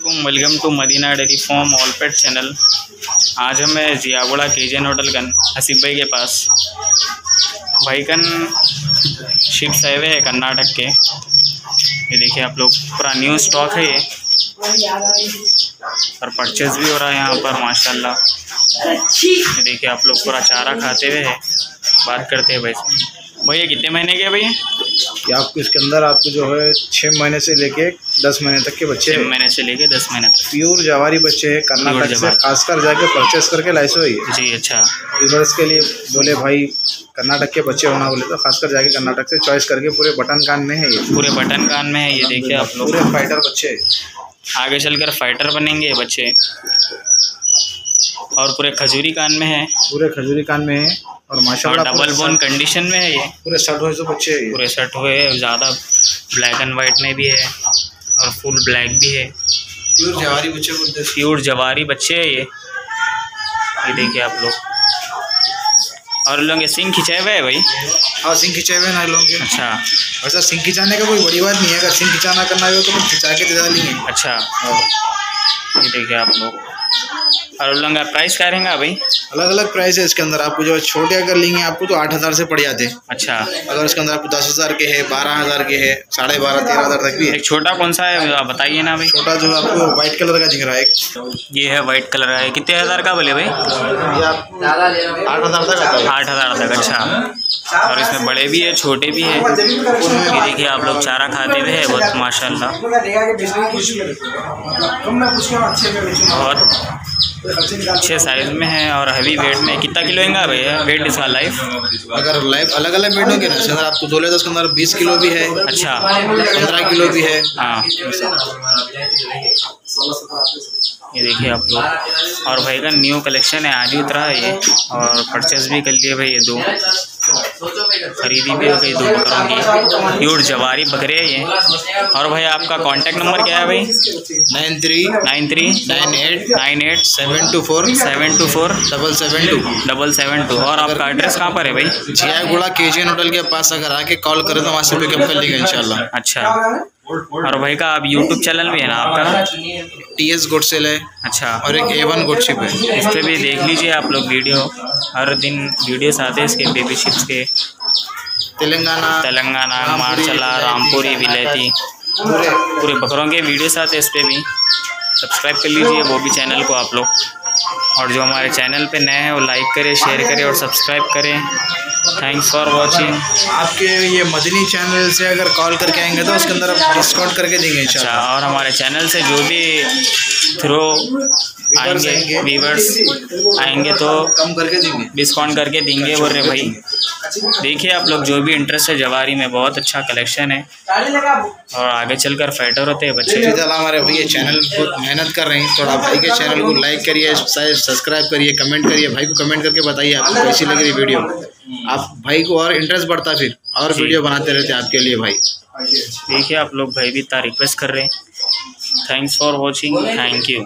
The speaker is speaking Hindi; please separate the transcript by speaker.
Speaker 1: Welcome to Madina dairy farm ऑलपेट channel आज हम हैं जियागुड़ा केजन होटल कन हसीब भाई के पास। भाई कन शिप्स हुए हैं कर्नाटक के। ये देखिए आप लोग पूरा न्यू स्टॉक है ये। और परचेज भी हो रहा है यहाँ पर माशाल्लाह। ये देखिए आप लोग पूरा चारा खाते हुए है। बात करते हैं भाई भैया कितने महीने के भैया?
Speaker 2: कि आपको इसके अंदर आपको जो है छः महीने से लेके दस महीने तक के बच्चे
Speaker 1: छः महीने से लेके दस महीने तक।
Speaker 2: प्योर जवारी बच्चे हैं कर्नाटक से खासकर जाके परचेस करके लाइसो है। ये
Speaker 1: जी अच्छा।
Speaker 2: रिवर्स के लिए बोले भाई कर्नाटक के बच्चे होना बोले तो खासकर जाके कर्नाटक से चॉइस करके पूरे बटन कान में है ये।
Speaker 1: पूरे बटन कान में है ये देखिए आप लोग।
Speaker 2: पूरे फाइटर बच्चे
Speaker 1: आगे चलकर फाइटर बनेंगे बच्चे। और पूरे खजूरी कान में है।
Speaker 2: पूरे खजूरी कान में है और
Speaker 1: और
Speaker 2: माशाल्लाह
Speaker 1: डबल बोन कंडीशन में है ये।
Speaker 2: पूरे शर्ट हुए बच्चे हैं
Speaker 1: पूरे सेट हुए ज़्यादा ब्लैक एंड वाइट में भी है और फुल ब्लैक भी है।
Speaker 2: प्योर जवारी बच्चे
Speaker 1: प्योर जवारी बच्चे है ये। ये देखिए आप लोग। और लोग सिंग खिंचाए हुए है भाई?
Speaker 2: हाँ सिंह खिंचाए हुए हैं ना लोगों
Speaker 1: अच्छा।
Speaker 2: वैसा सिंह खिंचाने का कोई बड़ी बात नहीं है। अगर सिंह खिंचाना करना हो तो खिंचा के दे डालेंगे
Speaker 1: अच्छा।
Speaker 2: और
Speaker 1: ये देखिए आप लोग। और लोग प्राइस क्या रहेगा भाई?
Speaker 2: अलग अलग प्राइस है इसके अंदर। आपको जो छोटे अगर लेंगे आपको तो आठ हज़ार से पड़ जाते हैं।
Speaker 1: अच्छा।
Speaker 2: अगर इसके अंदर आपको दस हज़ार के है बारह हज़ार के है साढ़े बारह तेरह हज़ार तक भी है।
Speaker 1: एक छोटा कौन सा है आप बताइए ना भाई।
Speaker 2: छोटा जो है आपको व्हाइट कलर का दिख रहा है एक।
Speaker 1: ये है वाइट कलर का। है कितने हज़ार का बोले भाई?
Speaker 2: ये आपको आठ हज़ार तक
Speaker 1: आठ हज़ार तक अच्छा। और इसमें बड़े भी है छोटे भी है। ये देखिए आप लोग चारा खाते हुए है बहुत माशाल्लाह। बहुत अच्छे साइज़ में है और हैवी वेट में कितना किलो है भैया? वेट इसका लाइफ
Speaker 2: अगर लाइफ अलग अलग वेट होंगे ना अगर आपको दो लेते अंदर बीस किलो भी है
Speaker 1: अच्छा।
Speaker 2: पंद्रह किलो भी है
Speaker 1: हाँ। ये देखिए आप लोग। और भाई का न्यू कलेक्शन है आज ही उतरा है ये। और परचेज़ भी कर लिए भाई ये दो। खरीदी भी हो गई दो बकरों की प्योर जवारी बकरे हैं ये। और भाई आपका कांटेक्ट नंबर क्या है भाई?
Speaker 2: Nine three
Speaker 1: nine three
Speaker 2: nine eight
Speaker 1: nine eight
Speaker 2: seven two four
Speaker 1: seven two four
Speaker 2: double seven two
Speaker 1: double seven two और आपका एड्रेस कहाँ पर है भाई?
Speaker 2: जिया गुड़ा के जी होटल के पास अगर आके कॉल करें तो वहाँ से पिकअप कर लेंगे इंशाल्लाह।
Speaker 1: अच्छा। और भाई का आप यूट्यूब चैनल भी है ना आपका?
Speaker 2: टी एस गोडसेल है।
Speaker 1: अच्छा।
Speaker 2: और एक ए वन गोडशिप है।
Speaker 1: इस पर भी देख लीजिए आप लोग वीडियो। हर दिन वीडियोस आते हैं इसके बेबी शिप्स के।
Speaker 2: तेलंगाना
Speaker 1: तेलंगाना मार्चला रामपुरी विलेती
Speaker 2: पूरे
Speaker 1: पूरे बकरों के वीडियोस आते हैं इस पर भी। सब्सक्राइब कर लीजिए वो भी चैनल को आप लोग। और जो हमारे चैनल पे नए हैं वो लाइक करें शेयर करें और सब्सक्राइब करें। थैंक्स फॉर वॉचिंग
Speaker 2: आपके ये मदनी चैनल से अगर कॉल करके आएँगे तो उसके अंदर आप डिस्काउंट करके देंगे
Speaker 1: अच्छा और हमारे चैनल से जो भी थ्रो आएँगे। व्यूवर्स आएँगे। तो
Speaker 2: कम करके देंगे।
Speaker 1: डिस्काउंट करके देंगे बोल रहे भाई। देखिए आप लोग जो भी इंटरेस्ट है जवारी में बहुत अच्छा कलेक्शन है। और आगे चलकर फाइटर होते हैं बच्चे।
Speaker 2: फ़िलहाल हमारे भैया चैनल बहुत मेहनत कर रहे हैं। थोड़ा भाई के चैनल को लाइक करिए सब्सक्राइब करिए कमेंट करिए। भाई को कमेंट करके बताइए आपको कैसी लग रही वीडियो आप भाई को और इंटरेस्ट बढ़ता फिर और वीडियो बनाते रहते हैं आपके लिए भाई।
Speaker 1: देखिए आप लोग भाई भी इतना रिक्वेस्ट कर रहे हैं। Thanks for watching thank you